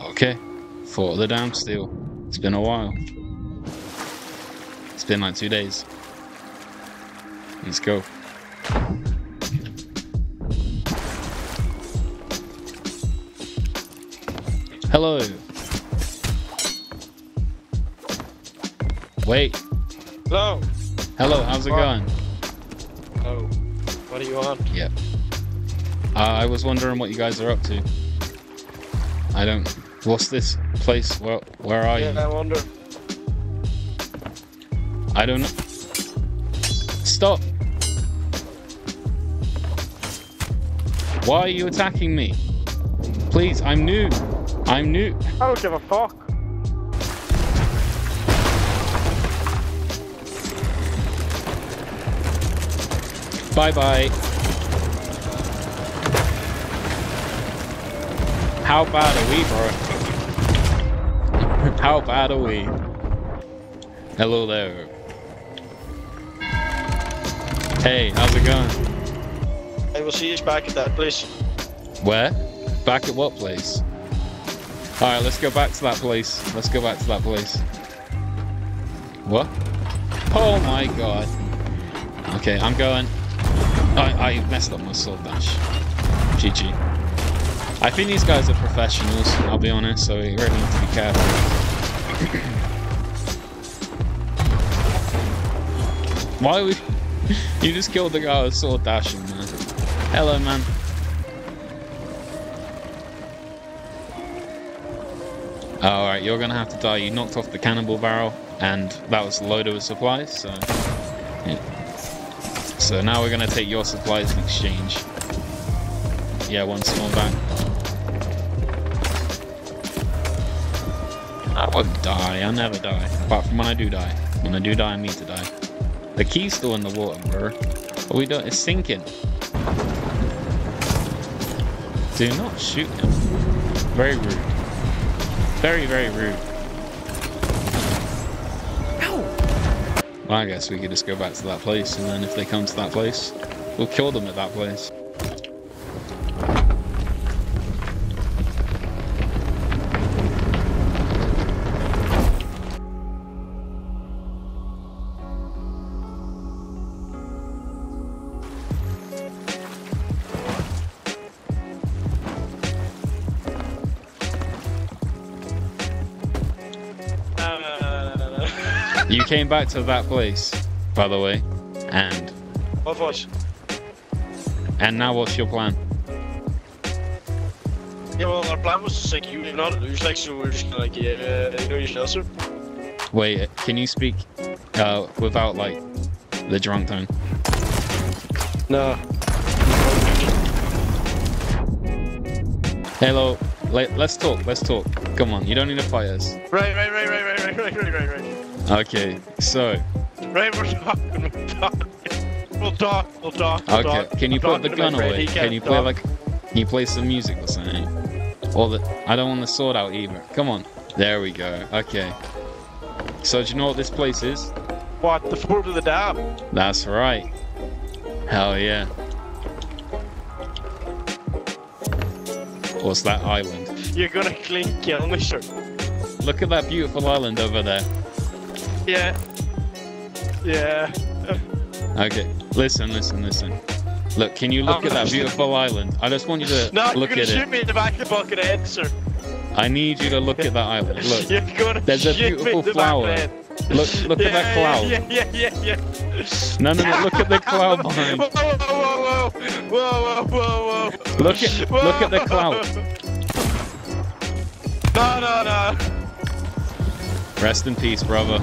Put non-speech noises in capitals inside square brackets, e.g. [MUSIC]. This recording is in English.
Okay. Fort of the Damned Steel. It's been a while. It's been like two days. Let's go. Hello. Wait. Hello. Hello, how's it going? Oh. What do you want? Yep. Uh, I was wondering what you guys are up to. I don't. What's this place? Where, where are Yeah, you? I wonder. I don't know. Stop! Why are you attacking me? Please, I'm new. I'm new. I don't give a fuck. Bye bye. How bad are we, bro? [LAUGHS] How bad are we? Hello there. Hey, how's it going? I will see you back at that place. Where? Back at what place? Alright, let's go back to that place. Let's go back to that place. What? Oh my god. Okay, I'm going. I, I messed up my sword dash. GG. I think these guys are professionals, I'll be honest, so we really need to be careful. [COUGHS] Why would [LAUGHS] you just killed the guy with sword dashing, man? Hello, man. Alright, you're gonna have to die. You knocked off the cannonball barrel, and that was loaded with supplies, so. yeah. So now we're gonna take your supplies in exchange. Yeah, one small back. I won't die, I never die. Apart from when I do die. When I do die, I need to die. The key's still in the water, bro. What we doing? It's sinking. Do not shoot him. Very rude. Very, very rude. Well, I guess we could just go back to that place, and then if they come to that place, we'll kill them at that place. You came back to that place, by the way, and What was? and now what's your plan? Yeah, well, our plan was to sink you, not lose, like, so we're just gonna, like, yeah, uh, you know yourself, sir. Wait, can you speak uh, without like the drunk tone? No. Hello, let, let's talk. Let's talk. Come on, you don't need to fight us. Right, right, right, right, right, right, right, right, right. Okay, so Right, we're talking, we're talking. We'll talk, we'll talk, we'll okay, talk. can you I'm put the talking to my gun away? Can can't you play talk. like? Can you play some music or something? Or the I don't want the sword out either. Come on. There we go. Okay. So do you know what this place is? What, the fort of the Damned? That's right. Hell yeah. What's that island? You're gonna clean kill me, sir. Look at that beautiful island over there. Yeah. Yeah. Okay, listen, listen, listen. Look, can you look I'm at that beautiful island? I just want you to [LAUGHS] No, you're look gonna at shoot me in the back of the bucket head, sir. I need you to look at that island. [LAUGHS] Look, You're gonna there's a beautiful flower. Back of the head. look, look at that Yeah, cloud. Yeah, yeah, yeah, yeah. No, no, no, look at the [LAUGHS] cloud behind. whoa, whoa, whoa, whoa, whoa, whoa, whoa. Look at- look at the cloud. No, no, no. Rest in peace, brother.